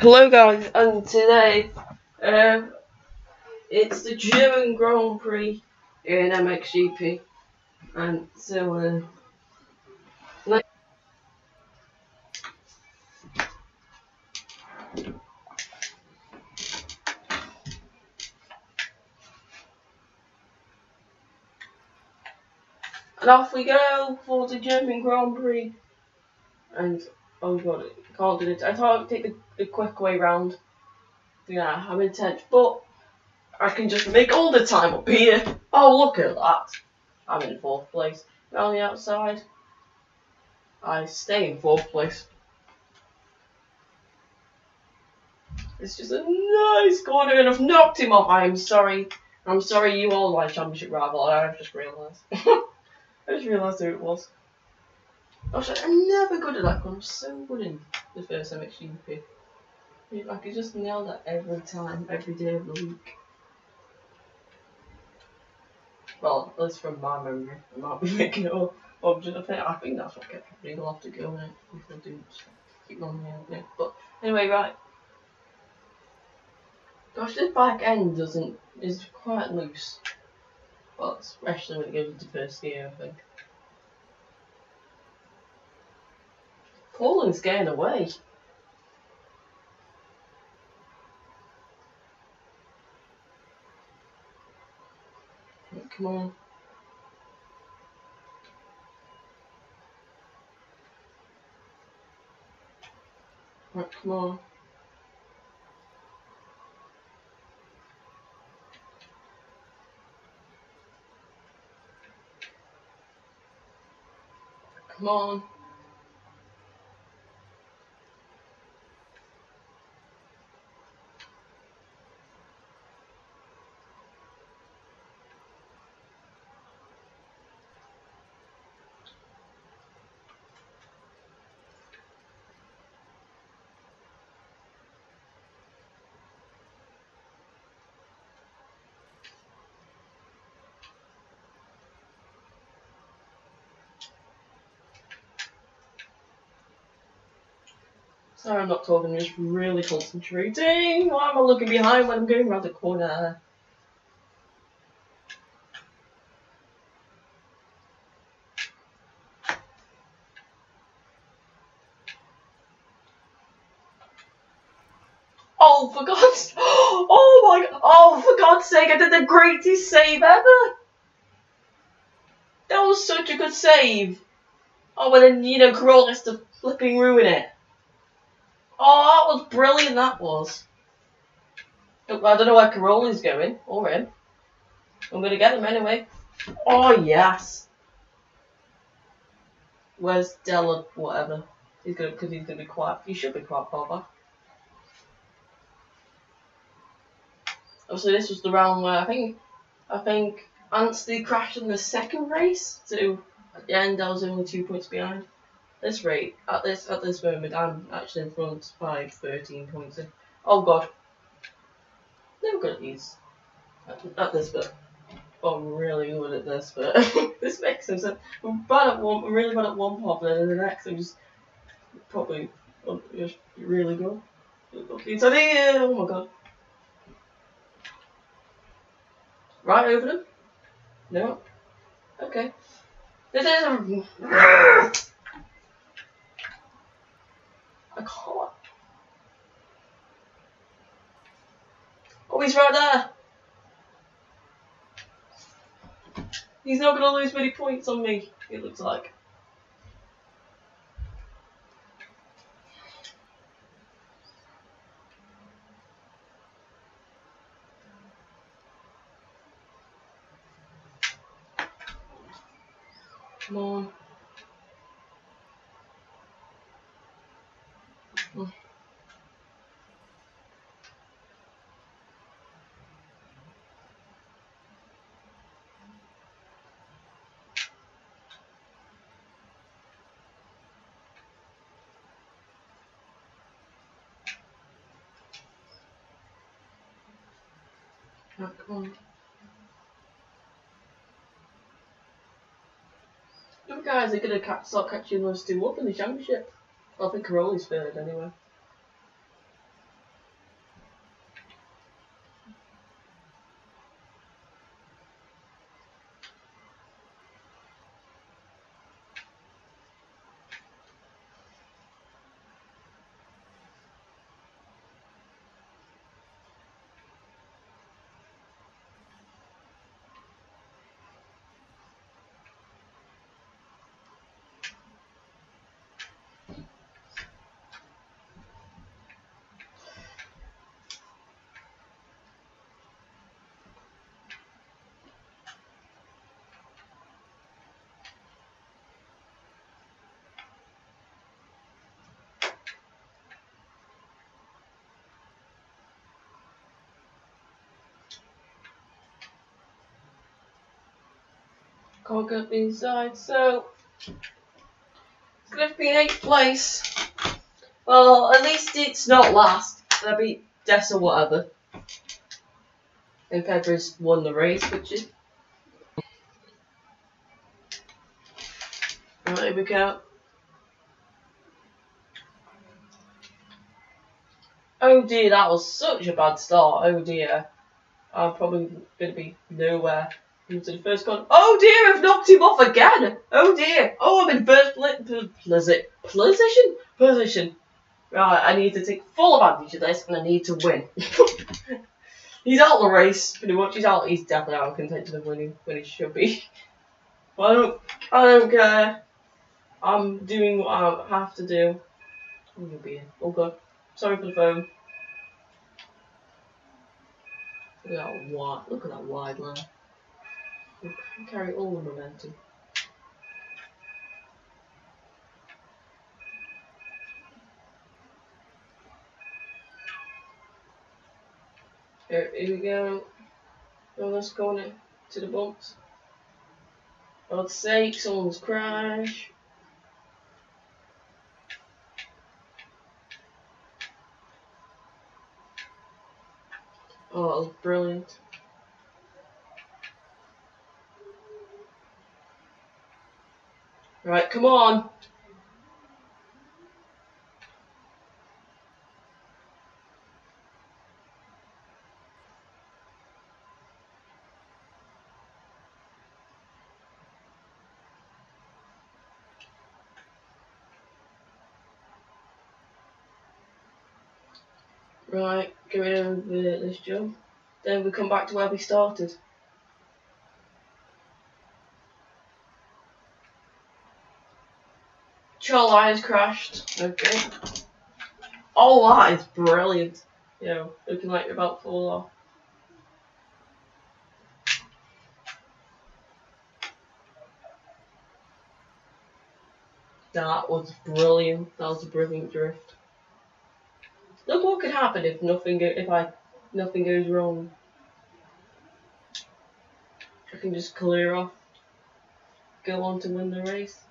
Hello guys, and today um, it's the German Grand Prix in MXGP, and so uh, and off we go for the German Grand Prix, and oh god, I can't do it. I thought I'd take the, the quick way round. Yeah, I'm intent, but I can just make all the time up here. Oh, look at that. I'm in fourth place. On the outside, I stay in fourth place. It's just a nice corner, and I've knocked him off. I'm sorry. I'm sorry, you all my championship rival. I've just realised. I just realised who it was. Gosh, I'm never good at that one. I'm so good in the first MXGP. If I could just nail that every time, every day of the week. Well, at least from my memory. I might be making it up. Just, I think, that's what kept me will have to go in it if I do keep on the yeah. But anyway, right. Gosh, this back end doesn't is quite loose. Well, especially when it goes into first gear, I think. Paulin's getting away. Oh, come on. Right, come on. Come on. Sorry, I'm not talking, I'm just really concentrating. Why am I looking behind when I'm going around the corner? Oh, for God's... Oh my... Oh, for God's sake, I did the greatest save ever! That was such a good save! Oh, but then, you know, Cairoli has to flipping ruin it. Oh, that was brilliant, that was. I don't know where Cairoli's going, or him. I'm gonna get him anyway. Oh, yes. Where's Della, whatever? He's gonna, because he's gonna be quite, he should be quite far back. Obviously, this was the round where I think, I think Anstie crashed in the second race, so at the end I was only two points behind. This rate, at this at this moment, I'm actually in front by 13 points. In. Oh god. Never good at these. At, this bit. I'm really good at this but this makes no sense. I'm bad at one, I'm really bad at one part, but then the next I'm just probably oh, just really good. Okay, so there, oh my god. Right over them? No? Okay. This is a... Oh, he's right there. He's not going to lose many points on me, it looks like. Come on. You guys are gonna start catching those two up in the championship. I think Cairoli's third anyway. Can't get me inside, so it's gonna be in eighth place. Well, at least it's not last. I beat Des or whatever. And Pepper's won the race, which is. Right, here we go. Oh dear, that was such a bad start. Oh dear. I'm probably going to be nowhere the first corner. Oh dear, I've knocked him off again. Oh dear. Oh, I'm in first position. Position? Position. Right, I need to take full advantage of this and I need to win. he's out of the race, pretty much. He's out. He's definitely out of contention of winning when he should be. I don't, I don't care. I'm doing what I have to do. Oh, you'll be in. Oh god. Sorry for the phone. Look at that wide, look at that wide line. We carry all the momentum. Here, here we go. Oh, let's go to the bumps. God's sake, someone's crash. Oh, brilliant. Right, come on. Right, get rid of this jump. Then we come back to where we started. Eyes crashed. Okay. Oh, that is brilliant. You know, looking like you're about to fall off. That was brilliant. That was a brilliant drift. Look what could happen if nothing go if I nothing goes wrong. I can just clear off, go on to win the race.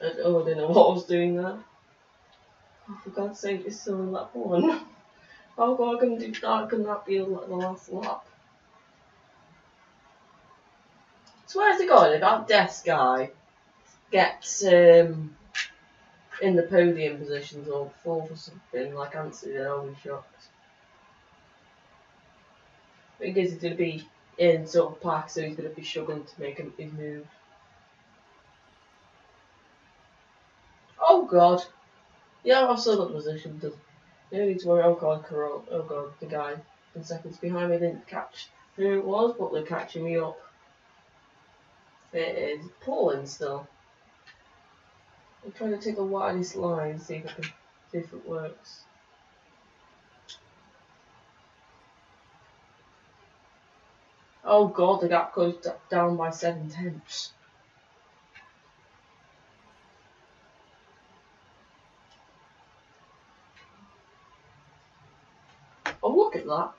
And, oh, I didn't know what I was doing there. Oh, for God's sake, it's still in lap one. How can do that? Can that be like, the last lap? Swear to God, if that desk guy gets um, in the podium positions or fourth or something, like Anthony, then I'll be shocked. Because he's going to be in sort of pack, so he's going to be struggling to make his move. Oh god! Yeah, I've still got the position. To, don't need to worry. Oh god, Carol. Oh god, the guy in seconds behind me didn't catch who it was, but they're catching me up. It is pulling still. I'm trying to take the widest line, see if I can see if it works. Oh god, the gap goes down by seven tenths. Look at that.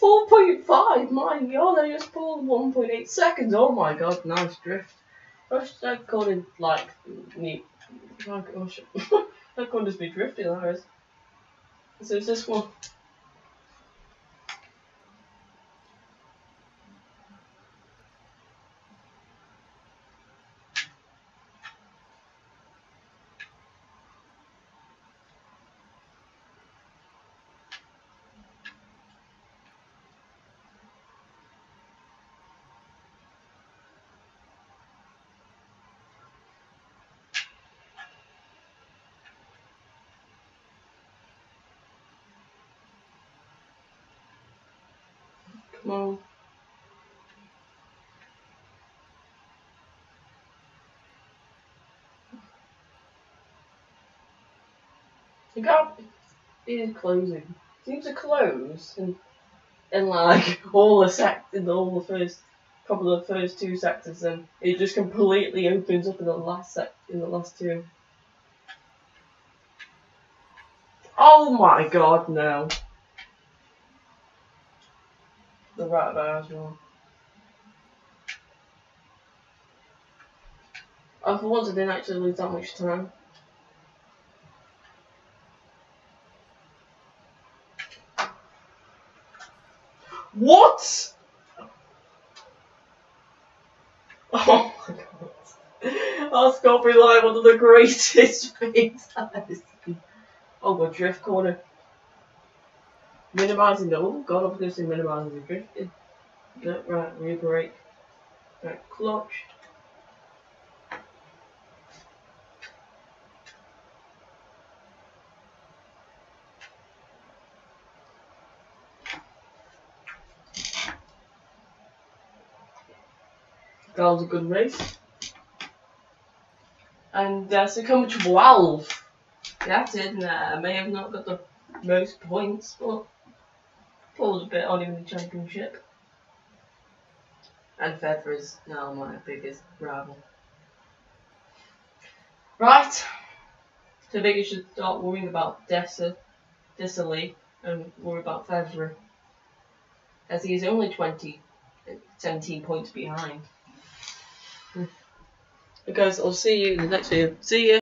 4.5, my god, I just pulled 1.8 seconds. Oh my god, nice drift. I should I call it like. Oh gosh, that could just be drifting, that is. So it's this one. Well, the gap is closing. Seems to close and in like all the sect in all the first couple of the first two sectors and it just completely opens up in the last sec in the last two. Oh my god, no. The as well. Oh, for once I didn't actually lose that much time. What? Oh my god. That's got like one of the greatest things I've ever seen. Oh god, drift corner. Minimizing the oh god, gonna minimizing the drifting. Yeah, right, rear brake. Right, clutch. That was a good race. And uh, to 12. That's it. Nah, I may have not got the most points, but pulled a bit on him in the championship. And Febvre is now my biggest rival. Right. So I think you should start worrying about Dessa, Desalle and worry about Febvre. As he is only 20, 17 points behind. Because I'll see you in the next video. See ya!